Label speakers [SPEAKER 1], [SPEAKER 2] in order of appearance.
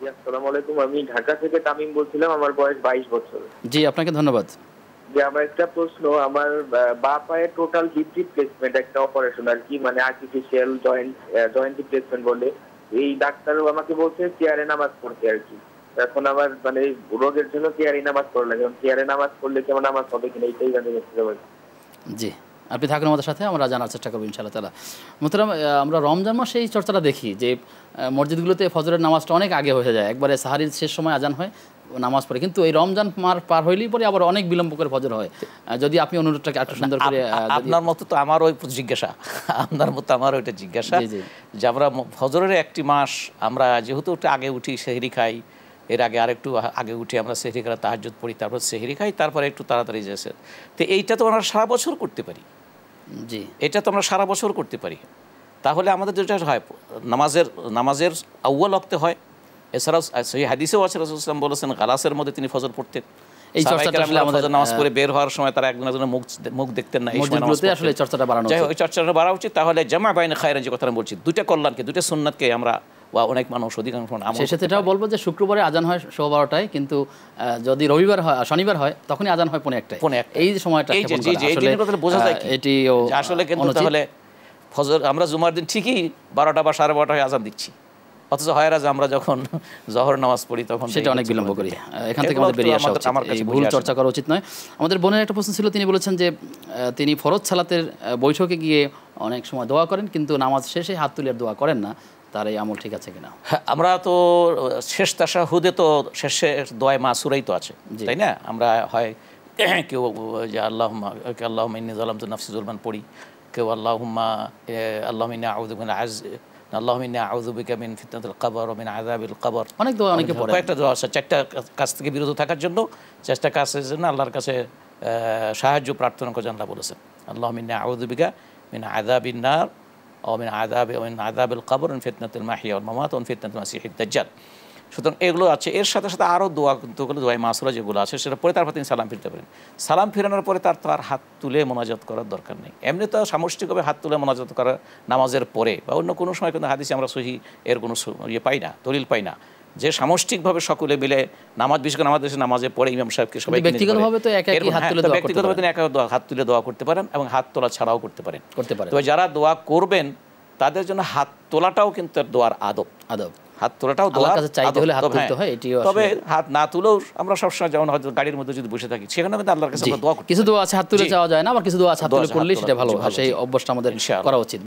[SPEAKER 1] জি, আসসালামু আলাইকুম। আমি ঢাকা থেকে তামিম বলছিলাম আমার বয়স বাইশ বছর।
[SPEAKER 2] জি আপনাকে ধন্যবাদ।
[SPEAKER 1] যে আমার একটা প্রশ্ন আমার বা পায়ে টোটাল হিপ রিপ্লেসমেন্ট একটা অপারেশন আর কি মানে আর্টিফিশিয়াল জয়েন্ট জয়েন্ট রিপ্লেসমেন্ট বলে। এই ডাক্তার আমাকে বলছে চেয়ারে নামাজ পড়তে আর কি। এখন আমার মানে রোগের জন্য চেয়ারে নামাজ পড়া লাগে। চেয়ারে নামাজ পড়লে কেমন নামাজ হবে কিনা এইটাই জানতে চাচ্ছিলাম
[SPEAKER 2] জি। আপনি থাকুন আমাদের সাথে আমরা জানার চেষ্টা করব ইনশাআল্লাহ তালা মোহতারাম আমরা রমজান মাসে এই চর্চাটা দেখি যে মসজিদগুলোতে ফজরের নামাজটা অনেক আগে হয়ে যায় একবারে সাহারির শেষ সময় আজান হয় নামাজ পড়ে। কিন্তু এই রমজান মার পার হইলেই পরে আবার অনেক বিলম্ব করে ফজর হয়। যদি আপনি অনুরোধটাকে একটু সুন্দর করে
[SPEAKER 3] আপনার মতো তো আমারও ওই জিজ্ঞাসা। আপনার মতো আমারও এটা জিজ্ঞাসা। যে আমরা ফজরের একটি মাস আমরা যেহেতু ওটা আগে উঠি সেহরি খাই এর আগে আরেকটু আগে উঠে আমরা সেহরি খাই তাহাজুদ পড়ি তারপর সেহরি খাই তারপরে একটু তাড়াতাড়ি যেছে তো এইটা তো আমরা সারা বছর করতে পারি।
[SPEAKER 2] জি।
[SPEAKER 3] এটা তো আমরা সারা বছর করতে পারি। তাহলে আমাদের যেটা হয় নামাজের নামাজের আউ্য়াল অক্তে হয়। এছাড়াও সেই হাদিসেও আছে রসুলাম বলেছেন গালাসের মধ্যে তিনি ফজর পড়তেন।
[SPEAKER 2] এই চর্চাটা আমাদের,
[SPEAKER 3] নামাজ পড়ে বের হওয়ার সময় তারা একজন একজনের মুখ মুখ দেখতেন না।
[SPEAKER 2] আসলে চর্চাটা বাড়ানো
[SPEAKER 3] যাই ওই চর্চাটা বাড়া উচিত। তাহলে জামা বাইনে খায়রান যে কথা বলছি দুটা কল্যাণকে দুটা সুন্নাতকে আমরা বা অনেক মানুষ অধিকাংশ
[SPEAKER 2] সাথে এটাও বলব যে শুক্রবারে আজান হয় সো বারোটায় কিন্তু যদি রবিবার হয় শনিবার হয় তখনই আজান হয় পনেরো একটায়।
[SPEAKER 3] পনেরো।
[SPEAKER 2] এই যে সময়টা
[SPEAKER 3] বোঝা যায় এটি
[SPEAKER 2] এটিও
[SPEAKER 3] আসলে কিন্তু তাহলে ফজর আমরা জুমার দিন ঠিকই বারোটা বা সাড়ে বারোটায় আজান দিচ্ছি। অথচ হয় যে আমরা যখন জহর নামাজ পড়ি তখন
[SPEAKER 2] সেটা অনেক বিলম্ব করি। এখান থেকে আমাদের বেরিয়ে আসা উচিত।
[SPEAKER 3] আমার কাছে
[SPEAKER 2] ভুল চর্চা করা উচিত নয়। আমাদের বোনের একটা প্রশ্ন ছিল তিনি বলেছেন যে তিনি ফরজ সালাতের বৈঠকে গিয়ে অনেক সময় দোয়া করেন কিন্তু নামাজ শেষে হাত তুলে দোয়া করেন না। তার এই আমল ঠিক আছে কিনা?
[SPEAKER 3] হ্যাঁ, আমরা তো শেষ তাশাহুদে তো শেষে দোয়ায় মাসুরাই তো আছে তাই না? আমরা হয় কেউ যে আল্লাহ আল্লাহ ইন্নি জালাম তো নাফসি পড়ি কেউ আল্লাহ মিন্না আউযুবিকা আজ আল্লাহ মিন্না আউযুবিকা মিন ফিতনাতিল কবর ও মিন আযাবিল কবর
[SPEAKER 2] অনেক দোয়া অনেকে পড়ে
[SPEAKER 3] কয়েকটা দোয়া আছে। চারটা কাজ থেকে বিরত থাকার জন্য চেষ্টা কাজের জন্য আল্লাহর কাছে আহ, সাহায্য প্রার্থনা করে আল্লাহ বলেছেন। আল্লাহ মিন্না আউযুবিকা মিন আযাবিন নার ও মিন আযাবি ও মিন আযাবিল কবর ওয়া মিন ফিতনাতিল মাহিয়া ওয়াল মামাত ওয়া মিন ফিতনাতিল মাসিহিদ দাজ্জাল সুতরাং এগুলো আছে। এর সাথে সাথে আরও দোয়া কিন্তু দোয়াই মাসুরা যেগুলো আছে সেটা পরে তারপর তিনি সালাম ফিরতে পারেন। সালাম ফিরানোর পরে তার তো আর হাত তুলে মোনাজাত করার দরকার নেই। এমনি তো সামষ্টিকভাবে হাত তুলে মোনাজাত করা নামাজের পরে বা অন্য কোনো সময় কিন্তু হাদিসে আমরা সহি এর কোনো ইয়ে পাই না দলিল পাই না। যে সামষ্টিকভাবে সকলে মিলে নামাজ বিশেষ করে আমাদের দেশে নামাজে পড়ে ইমাম সাহেবকে সবাই
[SPEAKER 2] ব্যক্তিগতভাবে তো হাত তুলে
[SPEAKER 3] ব্যক্তিগতভাবে তিনি একা হাত তুলে দোয়া করতে পারেন এবং হাত তোলা ছাড়াও করতে পারেন।
[SPEAKER 2] করতে পারে
[SPEAKER 3] তবে যারা দোয়া করবেন তাদের জন্য হাত তোলাটাও কিন্তু দোয়ার আদব।
[SPEAKER 2] আদব।
[SPEAKER 3] হাত তোলাটাও
[SPEAKER 2] চাইতে হলে হাত
[SPEAKER 3] তবে
[SPEAKER 2] তুলতে
[SPEAKER 3] হ্যাঁ,
[SPEAKER 2] হয়, এটিও
[SPEAKER 3] তবে হাত না তুলেও আমরা সবসময় যেমন হয়তো গাড়ির মধ্যে যদি বসে থাকি সেখানে কিন্তু আল্লাহর কাছে আমরা দোয়া করি
[SPEAKER 2] কিছু। দোয়া আছে হাত তুলে যাওয়া যায় না আবার কিছু দোয়া আছে হাত তুলে
[SPEAKER 3] তোলা
[SPEAKER 2] সেটা ভালো সেই। অভ্যাসটা আমাদের। করা উচিত